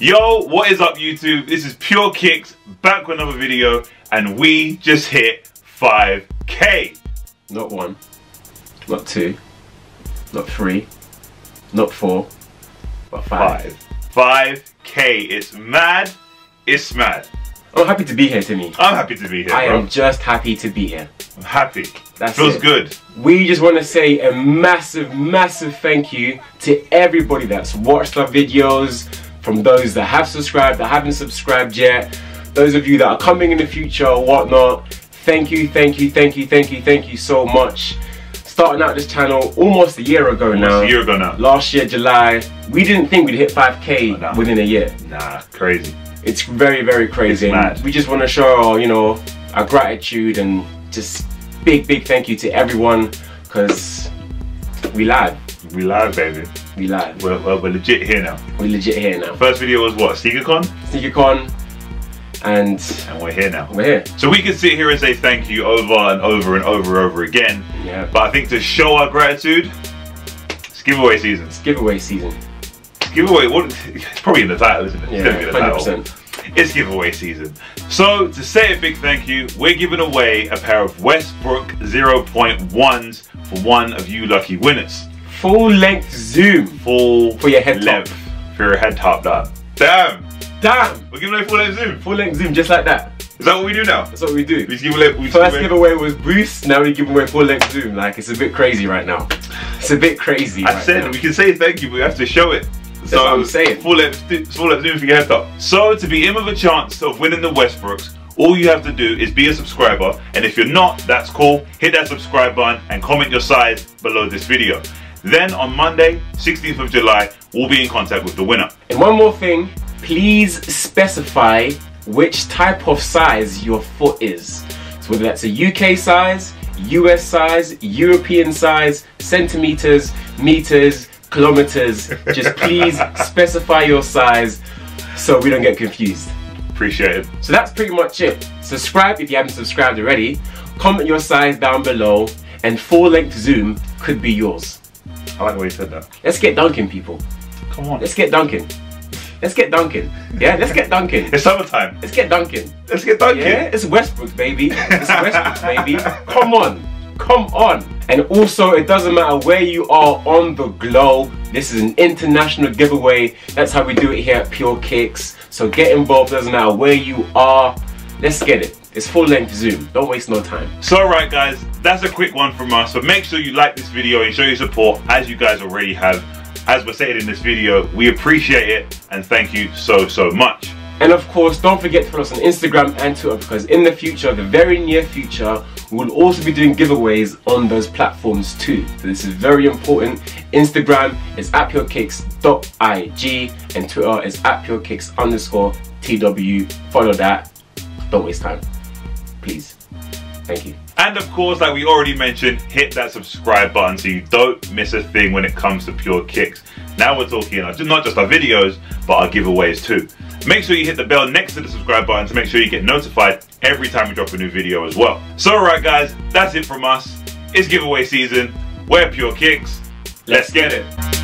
Yo, what is up YouTube? This is Pure Kicks, back with another video, and we just hit 5k. Not one, not two, not three, not four, but five. Five. 5k. It's mad. It's mad. I'm happy to be here, Timmy. I'm happy to be here, I bro. am just happy to be here. I'm happy. That's Feels it. good. We just want to say a massive, massive thank you to everybody that's watched our videos, from those that have subscribed, that haven't subscribed yet, those of you that are coming in the future or whatnot. Thank you, thank you, thank you, thank you, thank you so much. Starting out this channel almost a year ago now. Almost a year ago now. Last year, July, we didn't think we'd hit 5k Oh, no. within a year. Nah, crazy. It's very, very crazy. It's mad. We just want to show our, you know, our gratitude and just big, big thank you to everyone because we live. We live, baby. We live. We're, we're, we're legit here now. We're legit here now. First video was what? SneakerCon? SneakerCon, and And we're here now. we're here. So we can sit here and say thank you over and over and over and over again. Yeah. But I think to show our gratitude, it's giveaway season. It's giveaway season. Giveaway, what? It's probably in the title, isn't it? It's be Yeah, the hundred title. It's giveaway season. So to say a big thank you, we're giving away a pair of Westbrook 0.1s for one of you lucky winners. Full length zoom. Full For your head top. length. For your head top done. Damn! Damn. We're giving away full length zoom. Full length zoom, just like that. Is that what we do now? That's what we do. We give away. We First give away. giveaway was Bruce. Now we give away full length zoom. Like it's a bit crazy right now. It's a bit crazy. I right said now. we can say thank you, but we have to show it. That's what I'm saying. Full length, full length zoom for your head top. So to be in with a chance of winning the Westbrooks, all you have to do is be a subscriber, and if you're not, that's cool. Hit that subscribe button and comment your size below this video. Then on Monday, 16th of July, we'll be in contact with the winner. And one more thing, please specify which type of size your foot is. So whether that's a UK size, US size, European size, centimeters, meters, kilometers, just please specify your size so we don't get confused. Appreciate it. So that's pretty much it. Subscribe if you haven't subscribed already. Comment your size down below and full length zoom could be yours. I like the way you said that. Let's get dunking people. Come on. Let's get dunking. Let's get dunking. Yeah, let's get dunking. It's summertime. Let's get dunking. Let's get done, Yeah, it's Westbrook, baby. It's Westbrook, baby. Come on. Come on. And also, it doesn't matter where you are on the globe. This is an international giveaway. That's how we do it here at Pure Kicks. So get involved. Doesn't matter where you are. Let's get it. It's full length zoom. Don't waste no time. So alright guys, that's a quick one from us. So make sure you like this video and show your support as you guys already have. As we're saying in this video, we appreciate it and thank you so, so much. And of course, don't forget to follow us on Instagram and Twitter because in the future, the very near future, we'll also be doing giveaways on those platforms too. So this is very important. Instagram is at purekicks.ig and Twitter is at purekicks underscore TW. Follow that. Don't waste time. Please. Thank you. And of course, like we already mentioned, hit that subscribe button so you don't miss a thing when it comes to Pure Kicks. Now we're talking not just our videos, but our giveaways too. Make sure you hit the bell next to the subscribe button to make sure you get notified every time we drop a new video as well. So alright guys, that's it from us. It's giveaway season. We're Pure Kicks. Let's get it.